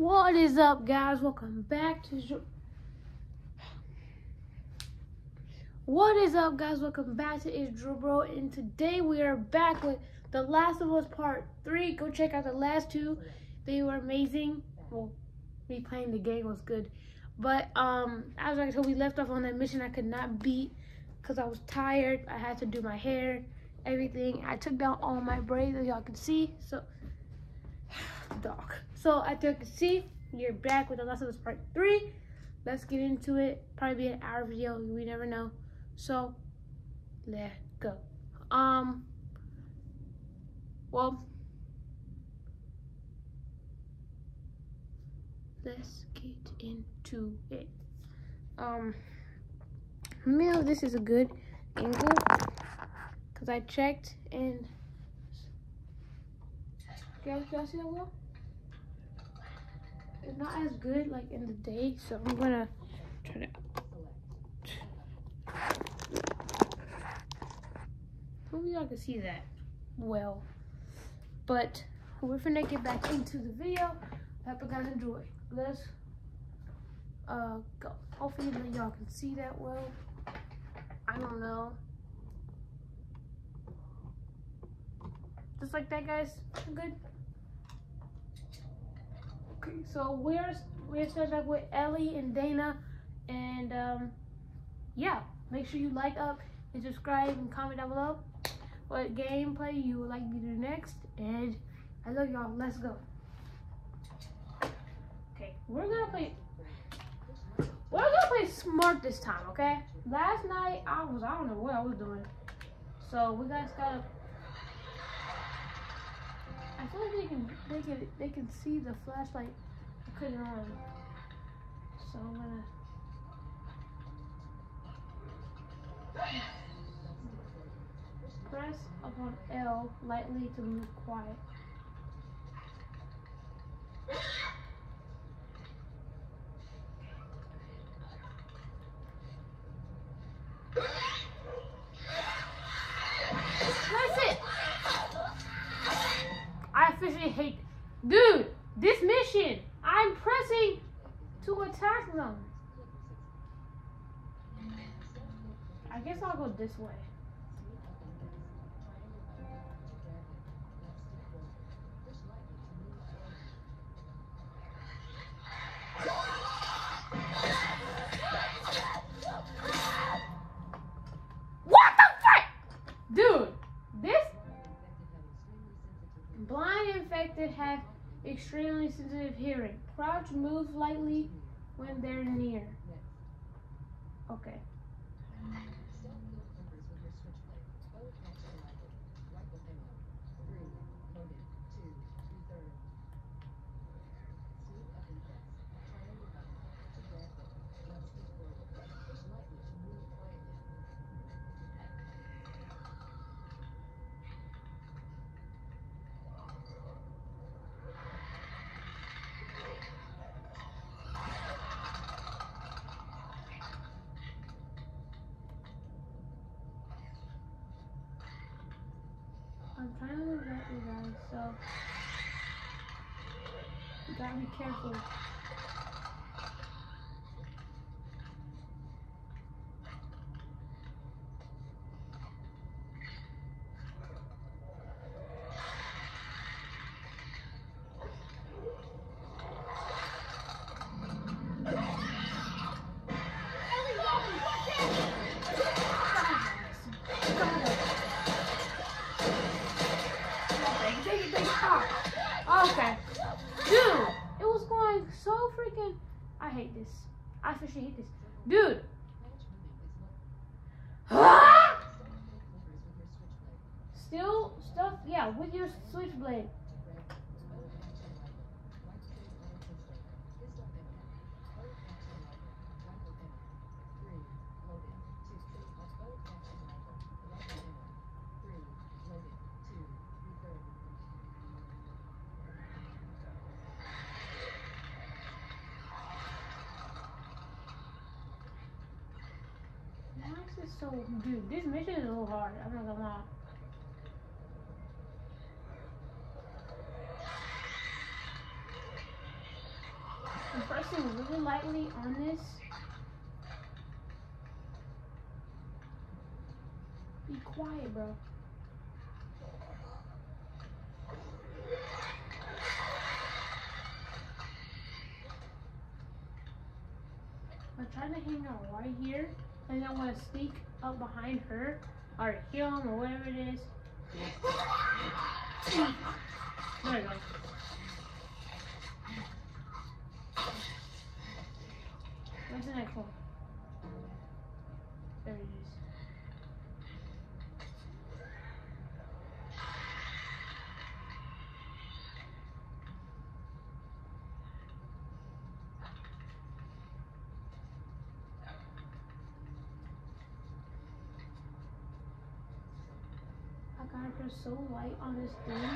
What is up, guys? Welcome back to. What is up, guys? Welcome back to It's Jewel Bro, and today we are back with The Last of Us Part Three. Go check out the last two; they were amazing. Well, me playing the game was good, but um, as I told, we left off on that mission I could not beat because I was tired. I had to do my hair, everything. I took down all my braids, as y'all can see. So, dog. So as you can see, you're back with The Last of Us Part 3. Let's get into it. Probably be an hour video, we never know. So, let's go. Um, well, let's get into it. Um, Mail, this is a good angle because I checked and. Guys, y'all see that well? It's not as good like in the day, so I'm gonna try to. Hopefully y'all can see that well. But we're finna get back into the video. I hope you guys enjoy. Let's uh go. Hopefully y'all can see that well. I don't know. Just like that, guys. Good. So we're we're starting up with Ellie and Dana, and um, yeah, make sure you like up and subscribe and comment down below what gameplay you would like me to do next. And I love y'all. Let's go. Okay, we're gonna play. We're gonna play smart this time, okay? Last night I was I don't know what I was doing, so we guys gotta. I feel like they can they can they can see the flashlight I it on. So I'm gonna press upon L lightly to move quiet. hate, dude. This mission, I'm pressing to attack them. I guess I'll go this way. Extremely sensitive hearing. Crouch moves lightly when they're near. Okay. I'm trying to move that you guys, so you gotta be careful. Okay. Dude, it was going so freaking. I hate this. I officially hate this. Dude. Still stuff, yeah, with your switchblade. Why is this so, dude? This mission is a little hard. I'm not gonna lie. I'm pressing really lightly on this. Be quiet, bro. I'm trying to hang out right here, and I don't want to sneak up behind her, or him, or whatever it is. There we go. Where's the next one? There it is. Got her so light on this thing.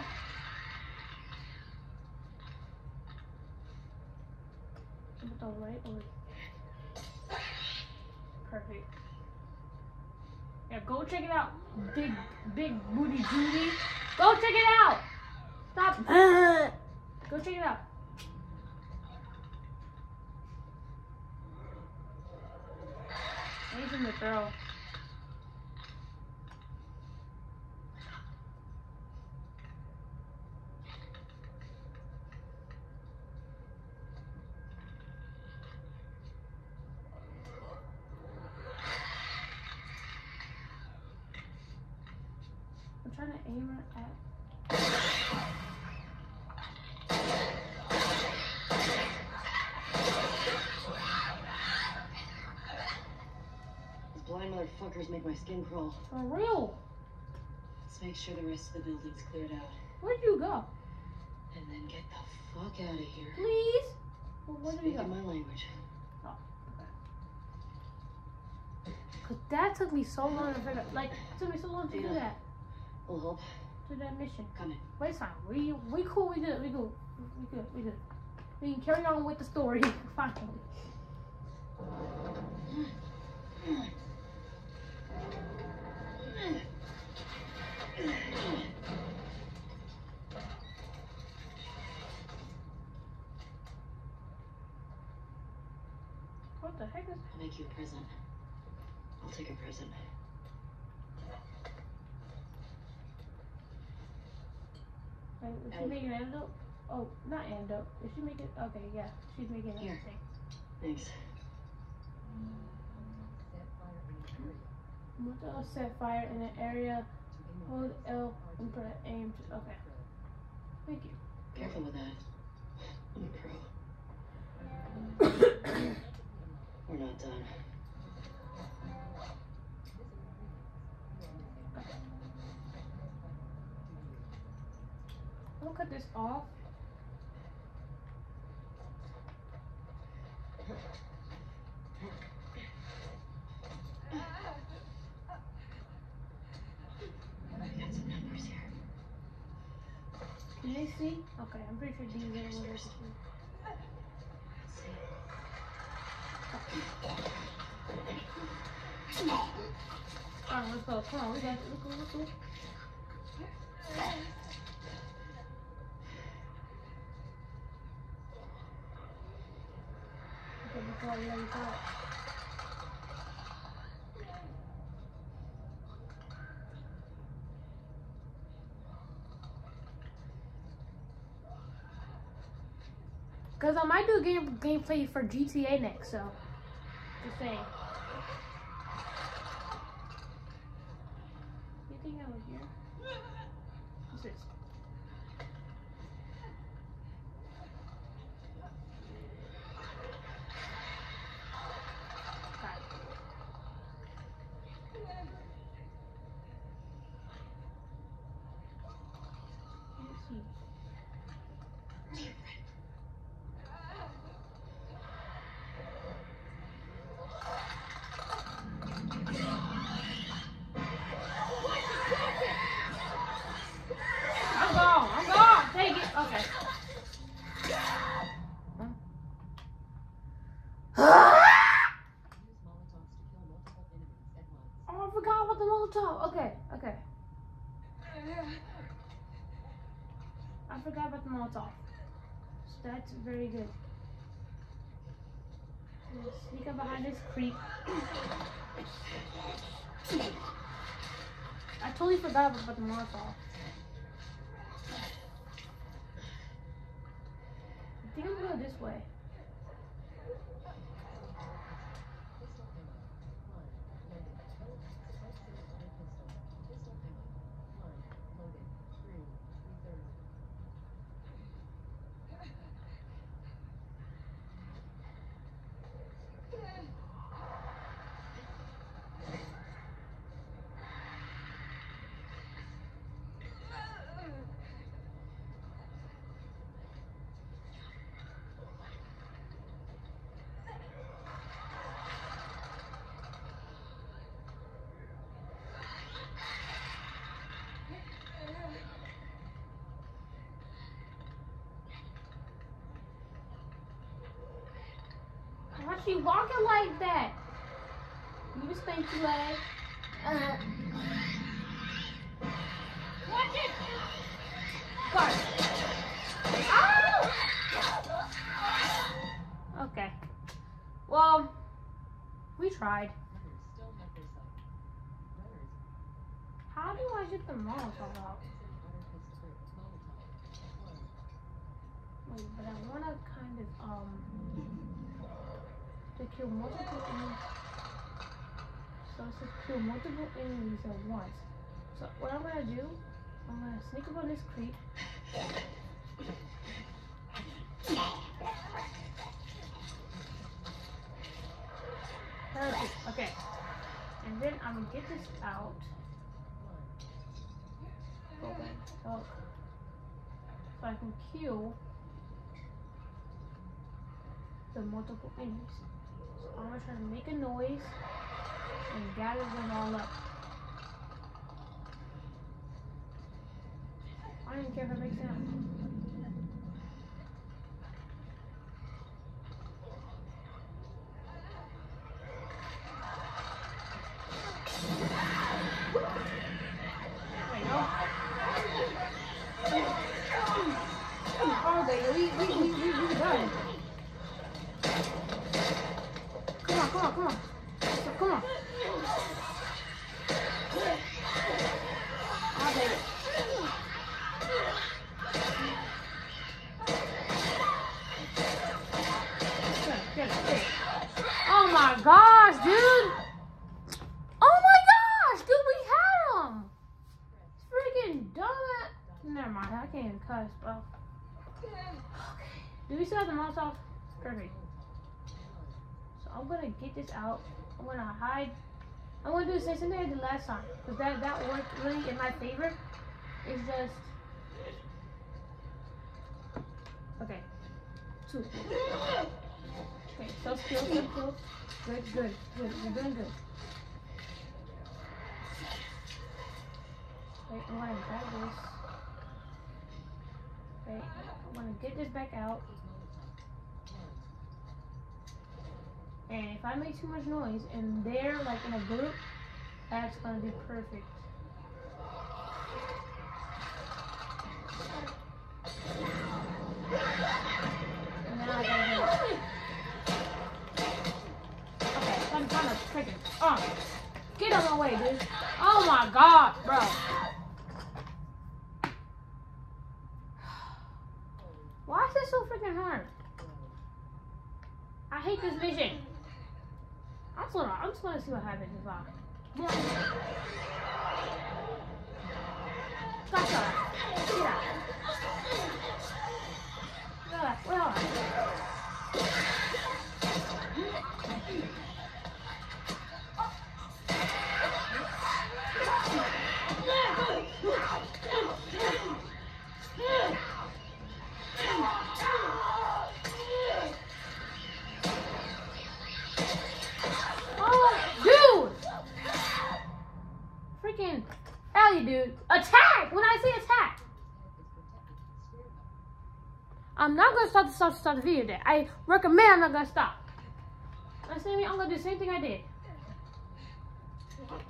With the right over Perfect. Yeah, go check it out. Big, big booty Judy. Go check it out. Stop. go check it out. In the throw. I'm trying to aim her at. These blind motherfuckers make my skin crawl. For real. Let's make sure the rest of the building's cleared out. Where'd you go? And then get the fuck out of here. Please. Well, where did you Speaking go? my language. Oh. Cause that took me so long to figure. Like, it took me so long to do Yeah. that. Will help. To that mission. Come Coming. Wait, it's fine. We we cool. We good. We good. We good. We good. We can carry on with the story. Finally. What the heck is? I'll make you a present. I'll take a present. Wait, is she making an antidote? Oh, not antidote. Is she making? Okay, yeah, she's making Here. everything. Thanks. Move the set fire in an area. Hold L and put an aim to. Okay. Thank you. Careful with that. I'm a pro. We're not done. Gonna cut this off. I got some numbers here. Can they see? Okay, I'm pretty sure these are what can see. Alright, let's go. Come on, we got it. Let's go, go. Okay, before I let you go. Cause I might do a game gameplay for GTA next, so just saying. да, вот, вот, she walking like that? You just think you leg. Uh. Watch it! Guard. Okay. Well, we tried. How do I get the Molotov out? Wait, but I wanna kind of, um, kill multiple enemies. So to kill multiple enemies at once. So what I'm gonna do, I'm gonna sneak up on this creep. Perfect. Okay. And then I'm gonna get this out. Okay. So I can kill the multiple enemies. So I'm gonna try to make a noise and gather them all up. I don't care if it makes sound. Do we still have the Molotov? Perfect. So I'm gonna get this out. I'm gonna hide. I'm gonna do the same thing I did last time. Because that, that worked really in my favor. It's just. Okay. Two. Okay, so still, still, still. Good, good, good. You're doing good. Wait, oh, I'm gonna grab this. Wait, I'm gonna get this back out. And if I make too much noise and they're like in a group, that's gonna be perfect. Gotta. Oh, get out of my way, dude. Oh my god, bro. Why I hate this vision. I'm just gonna, I'm just gonna see what happens if I. Come on. Gotcha. Get. to stop, stop the video today. I recommend I'm not gonna stop. Understand me? I'm gonna do the same thing I did.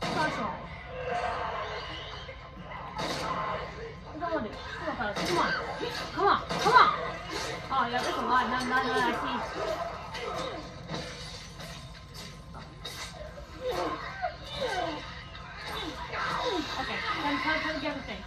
Come on. Come on. Come on. Come on. Come on. Oh, yeah, that's a lot. No, no, no, I see. Okay, time, time, time to get the thing.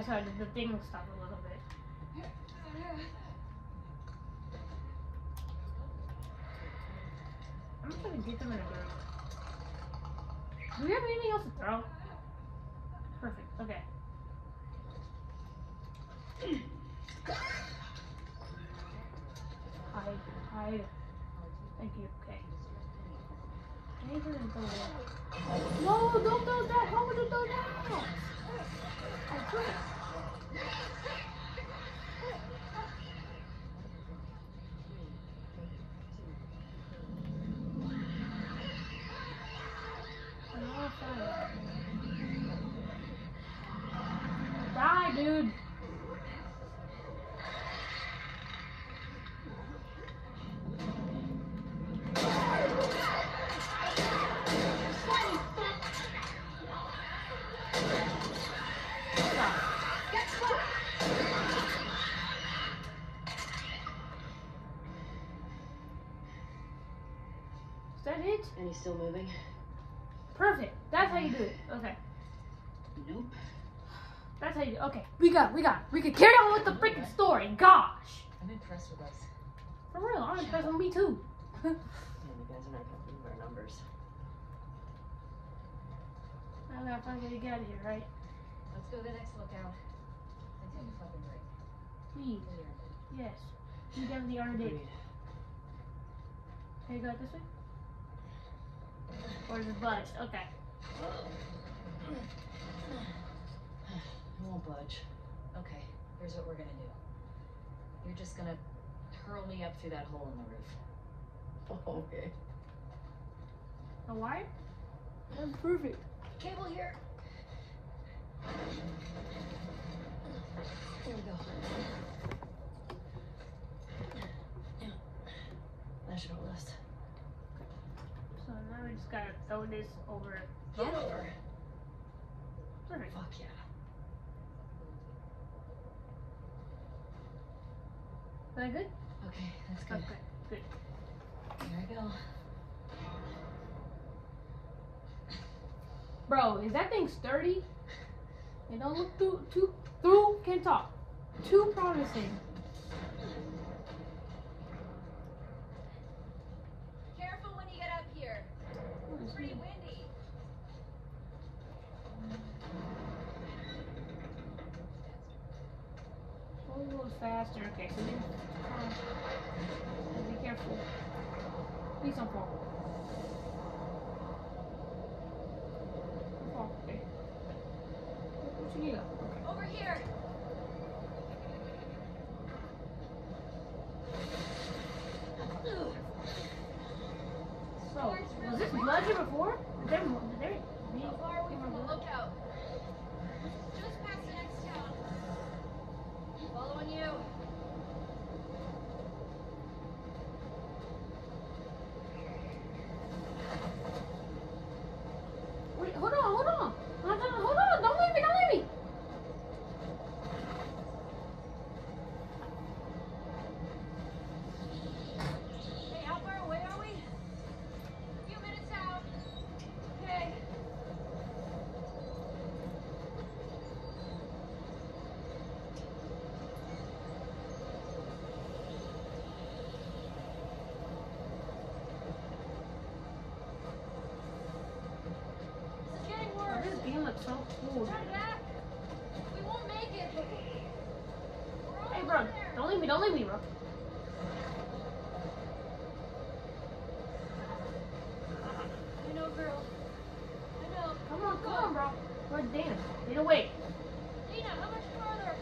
Guys, sorry, the, the And he's still moving? Perfect. That's how you do it. Okay. Nope. That's how you do it. Okay. We got. We got. We can carry on with the freaking story. Gosh. I'm impressed with us. For real. I'm impressed with me too. Man, the guys are not gonna believe our numbers. I gotta find a way to get out of here, right? Let's go to the next lookout. And take a fucking break. Please. We. Yes. You definitely are did. Agreed. Can you go this way? Or is it budged? Okay. I won't budge. Okay, here's what we're gonna do. You're just gonna hurl me up through that hole in the roof. Okay. A wire? That's perfect. Cable here. Here we go. That should hold us. So now we just gotta throw this over. Get over. Perfect. Fuck yeah. Is that good? Okay, that's oh, good. Okay. Good. Here I go. Bro, is that thing sturdy? It don't look through too through can talk. Too promising. Careful when you get up here. It's pretty windy. Go a little faster. Okay, so then uh, be careful. Please don't fall. Don't fall. Okay. What you need? Okay. Over here. So, was this blood here before? Did there, did there be How far are we any from the more blood? lookout? Just past the next town. Following you. Wait, hold on, hold on. Hold on, hold on. Don't leave me, don't leave me. Hey, how far away are we? A few minutes out. Okay. This is getting Oh, worse. this game looks so cool. Turn back. We won't make it. We're Hey, almost bro, there. don't leave me, don't leave me, bro. I know, girl. I know. Come on, come on, bro. Where's Dana? Dana, wait. Dina, how much farther?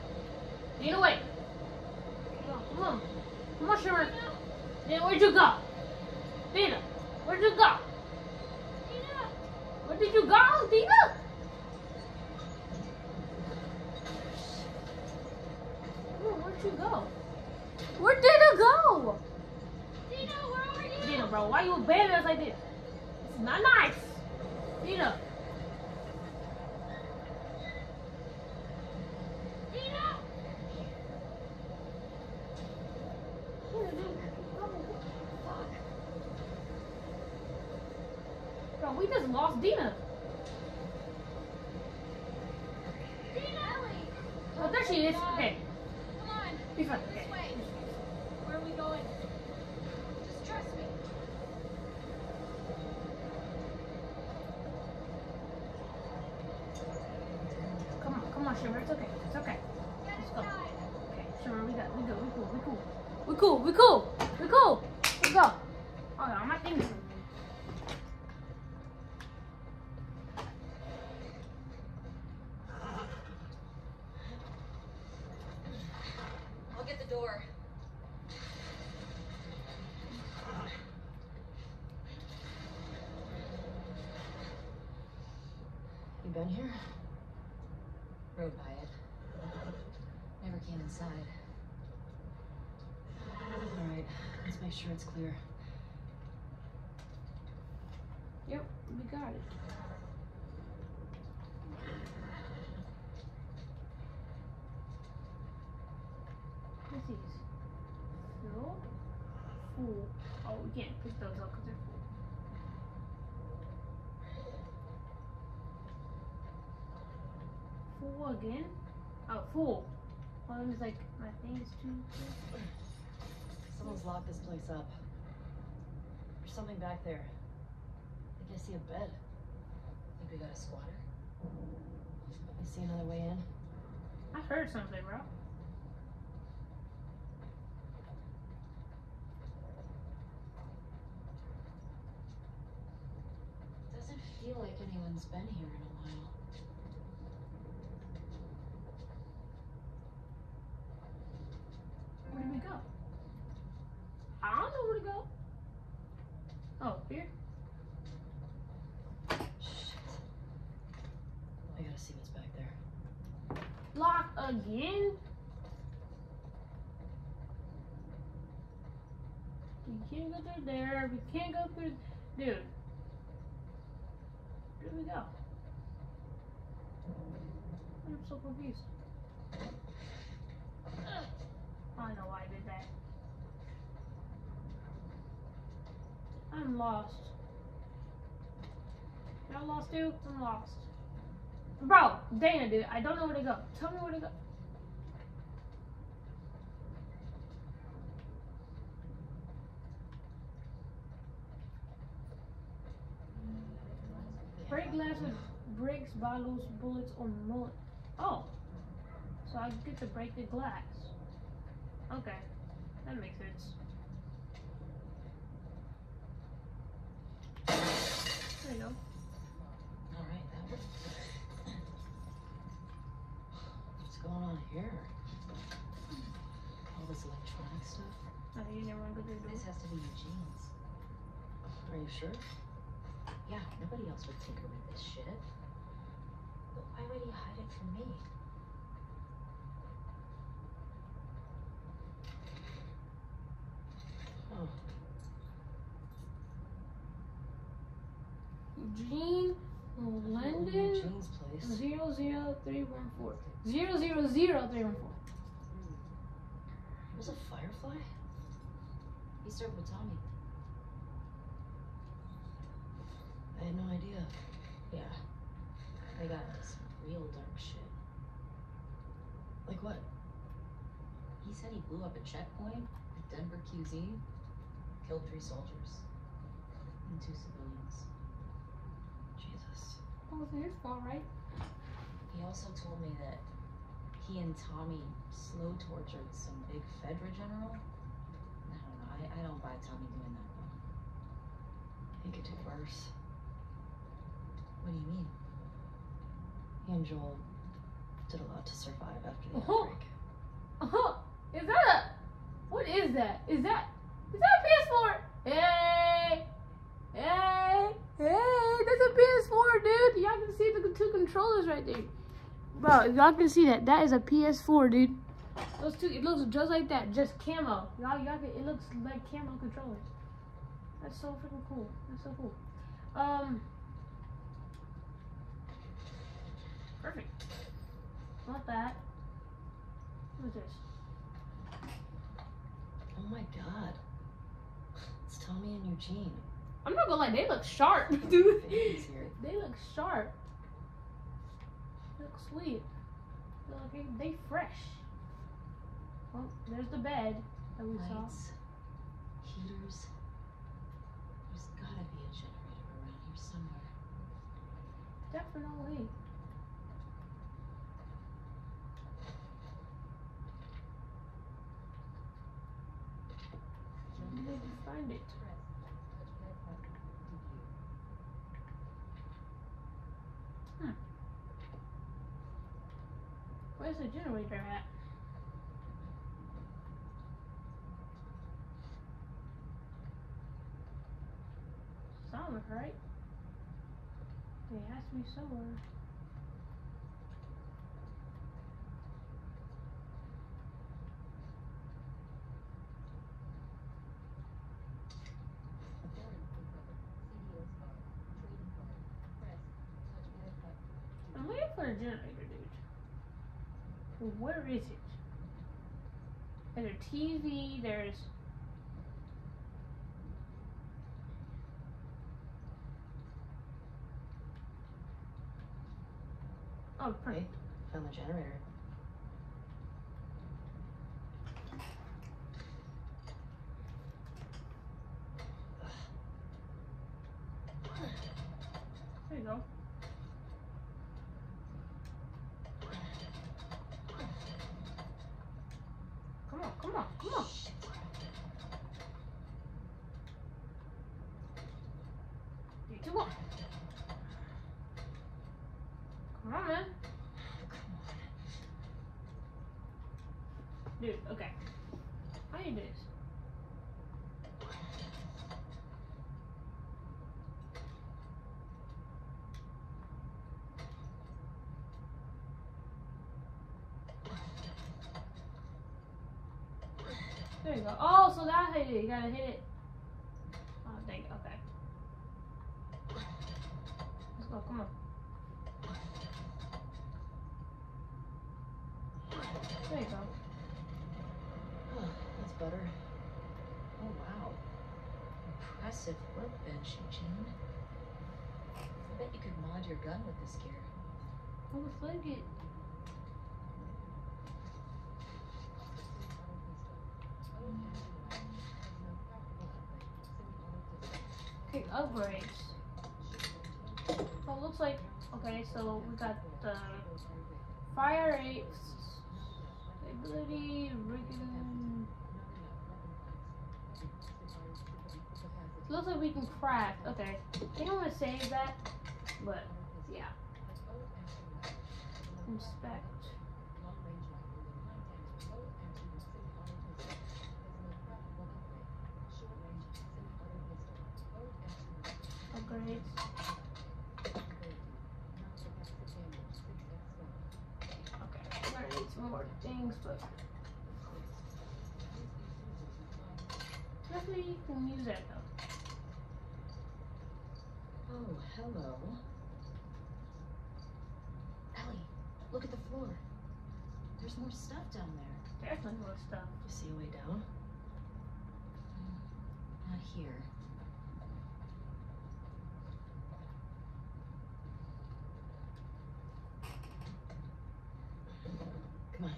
Dana, wait. Come on, come on. Come on, Shimmer. Dina? Dana, where'd you go? Dana, where'd you go? Where did you go, Dina? Bro, where'd you go? Where did it go? Dina, where are you? Dina, bro, why you abandon us like this? It's not nice. Dina. Dina! Dina, dude. Bro, we just lost Dina. Dina! Ellie! Oh, there she is. Okay, Come on. be. This Okay. Sure it's clear. Yep, we got it. This is full, full. Oh, we can't pick those up because they're full. Full again? Oh, full. Well, it was like my thing is too. Locked this place up. There's something back there. I think I see a bed. I Think we got a squatter? You see another way in? I heard something, bro. Doesn't feel like anyone's been here in a while. Where did we go? I don't know where to go. Oh, here. Shit. I gotta see what's back there. Lock again? We can't go through there. We can't go through. Dude. Where do we go? I'm so confused. Ugh. I know why I did that. I'm lost. Y'all lost too? I'm lost. Bro, Dana, dude, I don't know where to go. Tell me where to go. Break glass with bricks, bottles, bullets, or melee. Oh. So I get to break the glass. Okay. That makes sense. There you go. Alright, that was. What's going on here? All this electronic stuff? Oh, you never want to go This has to be Eugene's. Are you sure? Yeah, nobody else would tinker with this shit. But why would he hide it from me? Oh, Eugene London Eugene's place. zero zero three one four zero zero zero three one four. Was a firefly? He served with Tommy. I had no idea. Yeah. They got some real dark shit. Like what? He said he blew up a checkpoint at Denver QZ, killed three soldiers and two civilians. Jesus. That wasn't his fault, right? He also told me that he and Tommy slow tortured some big Fedra general. I don't know. I, I don't buy Tommy doing that though. He could do worse. What do you mean? He and Joel did a lot to survive after the Oh. outbreak. Uh huh. Is that a? What is that? Is that? Is that a PS4? Hey, hey, hey! That's a PS4, dude. Right there. Bro, y'all can see that, that is a PS4, dude. Those two, it looks just like that, just camo. Y'all, y'all, can, it looks like camo controllers. That's so freaking cool. That's so cool. Um, perfect. Not that. What is this? Oh my god. It's Tommy and Eugene. I'm not gonna lie, they look sharp, dude. Baby's here. They look sharp. They look sweet. They look they, fresh. Oh, there's the bed that we saw. Lights, heaters. There's gotta be a generator around here somewhere. Definitely. Can find it. Hmm. Where's the generator at? Somewhere, right? It has to be somewhere. I'm waiting for a generator, dude. Where is it? There's a TV, there's. Oh, perfect. Found the generator. There you go. Come on, come on, come on. Three, two, one. Come on, man. Dude, okay. How you do this? There you go. Oh, so that's how you it. You gotta hit it. Oh, dang it. Okay. Let's go. Come on. There you go. That's better. Oh wow. Impressive workbench, Eugene. I bet you could mod your gun with this gear. Oh, let's look it. Okay, upgrades. So it looks like okay. So we got the fire rate, ability, rigging. Looks like we can craft. Okay, I think I'm gonna save that, but yeah. Inspect. Upgrades. Okay, I'm gonna need some more things, but definitely can use that though. Oh, hello. Ellie, look at the floor. There's more stuff down there. Definitely more stuff. You see a way down? Hmm, not here. Come on.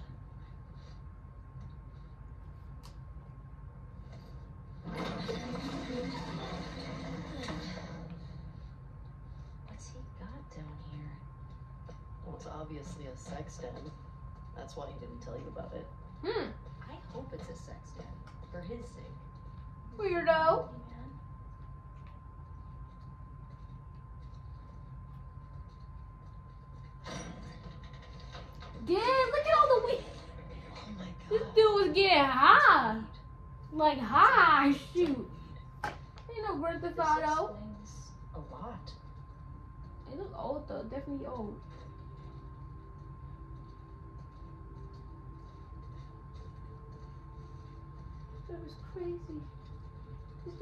What's he got down here? Well, it's obviously a sex den. That's why he didn't tell you about it. Hmm. I hope it's a sex den. For his sake. Weirdo. Man. Yeah, look at all the weed. Oh my god. This dude was getting high. Like high, shoot. Ain't no Grand Theft This Auto. a lot. It look old though, definitely old.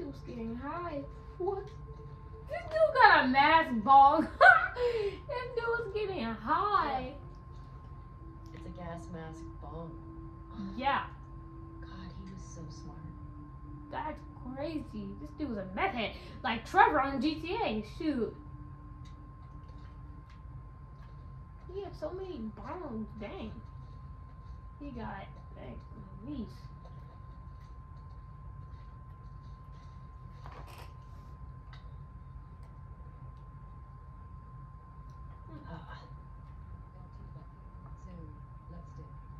Was getting high. What? This dude got a mask bong. this dude was getting high. It's a gas mask bomb. Yeah, God, he was so smart. that's crazy. This dude was a meth head. Like Trevor on GTA. Shoot. He had so many bombs. Dang. He got, dang, police. Ah, So, let's do.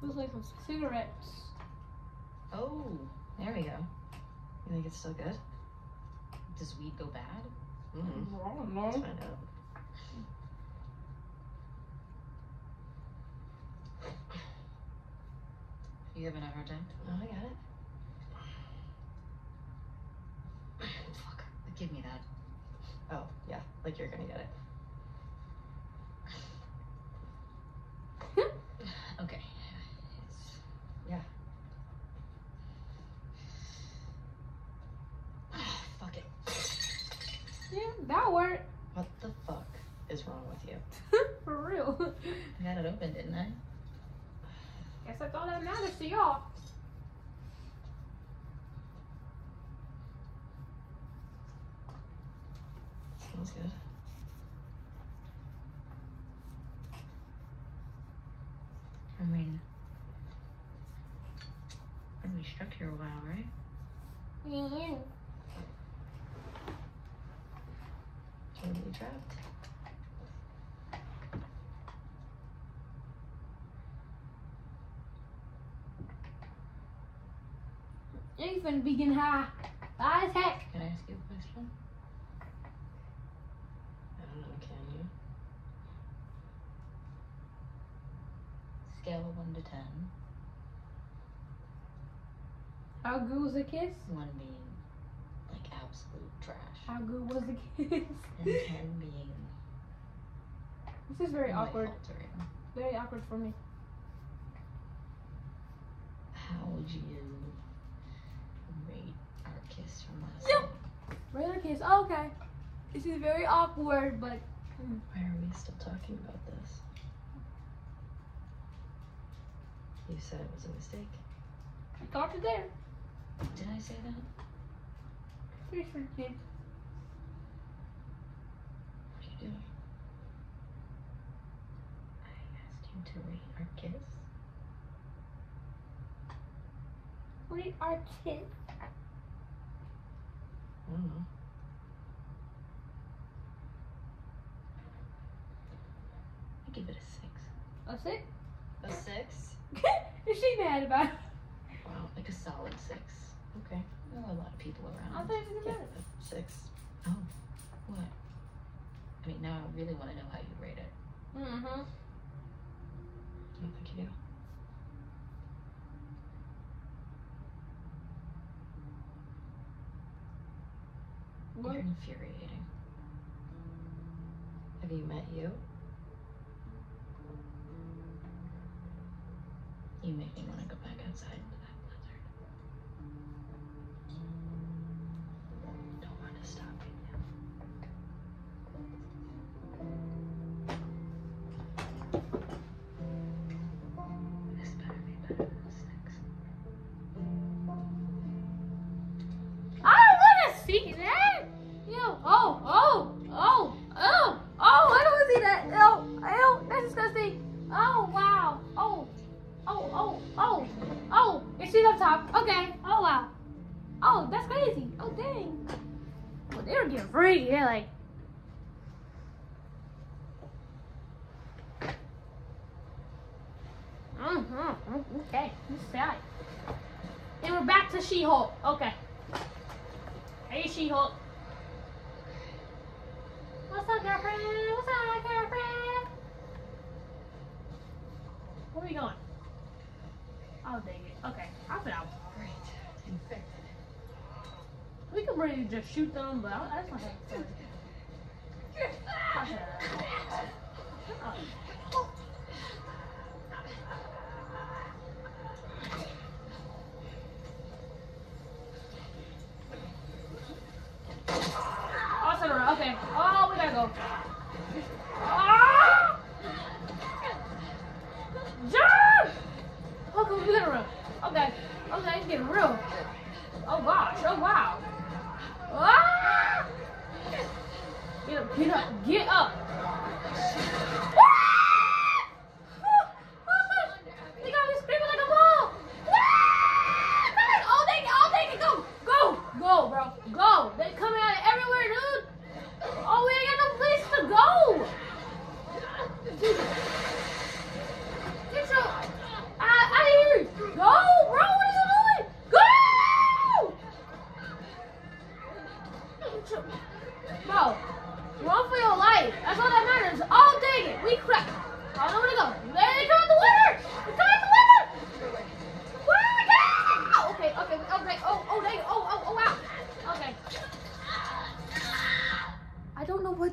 Looks like some cigarettes. oh, there we go. You think it's still good? Does weed go bad? Mm-hmm. I don't Let's find out. You having a hard time? Oh, I got it. Fuck. Give me that. Oh, yeah. Like you're gonna get it. Okay. It's... Yeah. Fuck it. Yeah, that worked. What the fuck is wrong with you? For real. I got it open, didn't I? Guess that's all that matters to y'all. Smells good. I mean, I've been stuck here a while, right? Yeah. Totally trapped. You finna be getting high. High as heck. Can I ask you a question? I don't know, can you? Scale of 1 to 10. How good was the kiss? 1 being absolute trash. How good was the kiss? And 10 being this is very awkward. Very awkward for me. How would you rate our kiss from last Yep. night? Regular kiss. Oh, okay. This is very awkward, but hmm. Why are we still talking about this? You said it was a mistake. I got it there. Did I say that? Pretty sure you did. What are you doing? I asked you to rate our kiss. Read our kiss. I don't know. I give it a 6. A six? A six? is she mad about it? Wow, like a solid 6. Okay. There are a lot of people I around. thought she was Yeah, six. Oh, what? I mean, now I really want to know how you rate it. Mm-hmm. I don't think you do. What? You're infuriating. Have you met you? You make me want to go back outside she's up top. Okay. Oh, wow. Oh, that's crazy. Oh, dang. Well, they were getting freaky. They're like, mm-hmm. Okay, this side. And we're back to She-Hulk. Okay. Hey, She-Hulk. What's up, girlfriend? What's up, girlfriend? Where are we going? Oh, dang it. Okay, I thought I was great. Infected. We can ready to just shoot them, but I, I just want to have fun. Okay. Oh, we gotta go. Ah! Jump. Okay, we gotta run it's getting real. Oh gosh. Oh wow. Ah! Get up, get up, get up. Ah!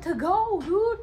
To go, dude.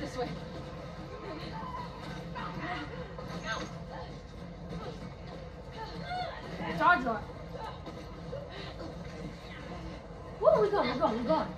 This way. Charge on. Woo, we going, we going, we going.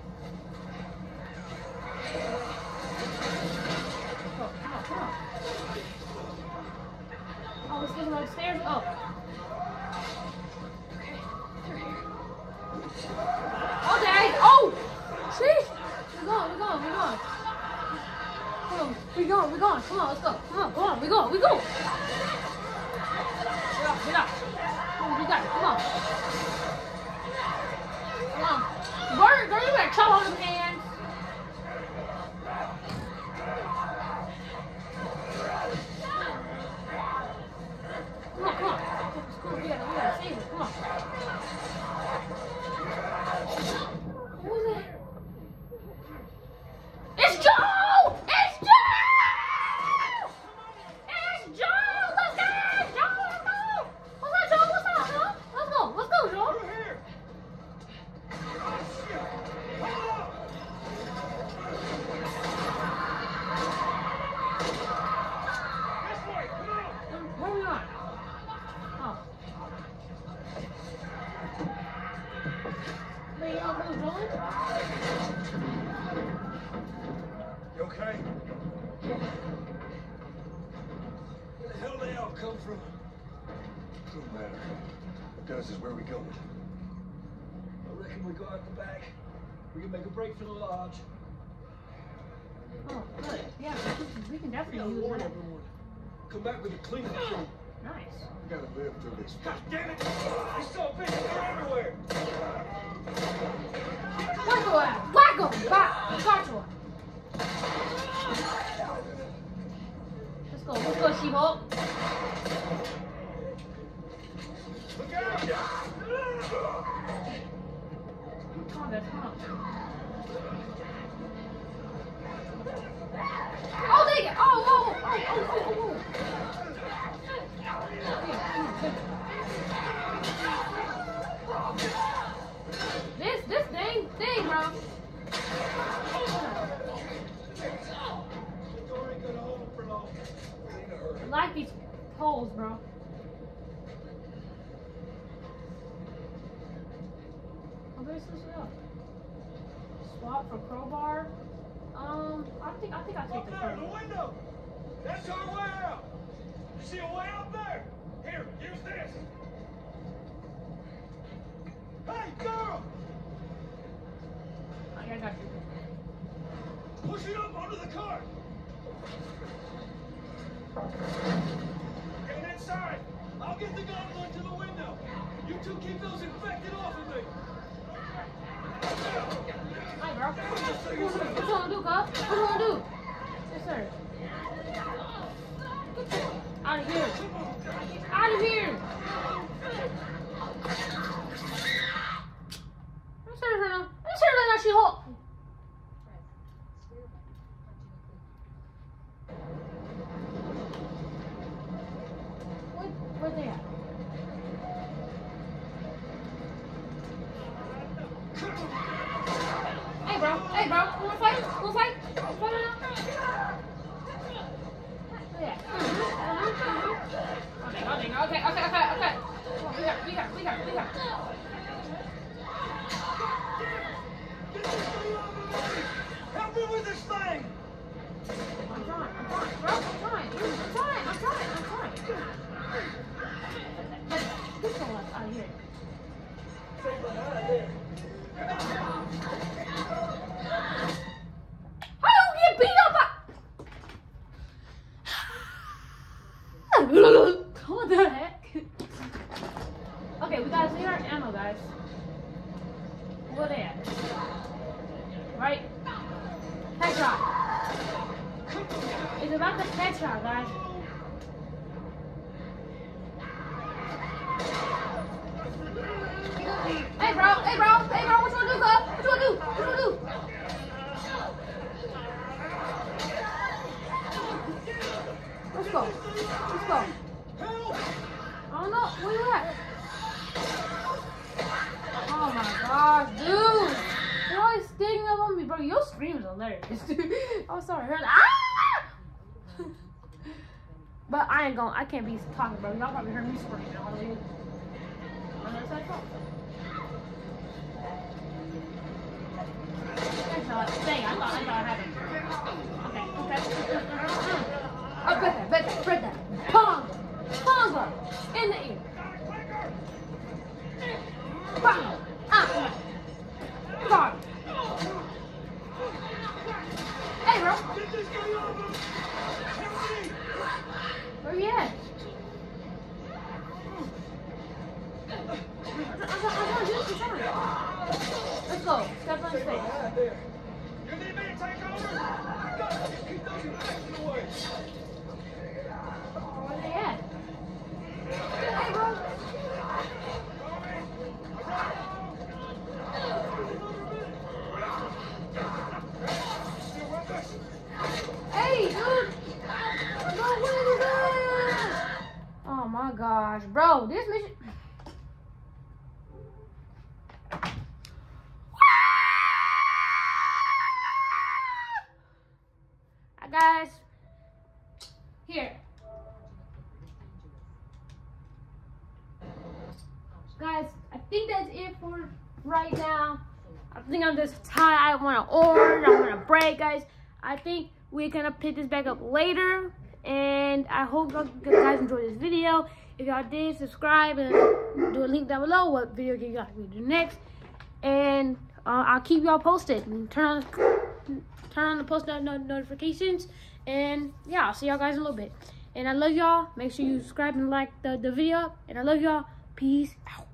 You want to go rolling? You okay? Where the hell they all come from? Don't matter. What does is where we going. I reckon we go out the back. We can make a break for the lodge. Oh, good. Yeah, we can, we can We definitely gotta use warn that. everyone. Come back with a clean crew. Nice. We gotta live through this. God damn it! These son of bitches are everywhere! Whack him out. Whack him. Back. Gotcha. Let's go. Let's go, She-Hulk. Look out! Come on, guys. Come on. Oh, dang it. Oh, oh, these poles, bro. Oh, there's this up. Swap for crowbar. Um, I think I think I take Up the there, the window! That's our way out! You see a way out there? Here, use this! Hey, girl! Yeah, I got you. Push it up onto the cart! sorry. I'll get the goblin to the window. You two keep those infected off of me. Hi, bro. What you wanna do, cop? What you wanna do? Yes, sir. Out of here. Out of here. I'm sorry, Colonel. I'm sorry, I'm. can't be talking, bro. Y'all probably heard me swear on this tie. I want to orange. I want to break, guys. I think we're going to pick this back up later. And I hope you guys enjoyed this video. If y'all did, subscribe and do a link down below what video you guys me do next. And uh, I'll keep y'all posted. And turn on turn on the post not notifications. And yeah, I'll see y'all guys in a little bit. And I love y'all. Make sure you subscribe and like the, the video. And I love y'all. Peace out.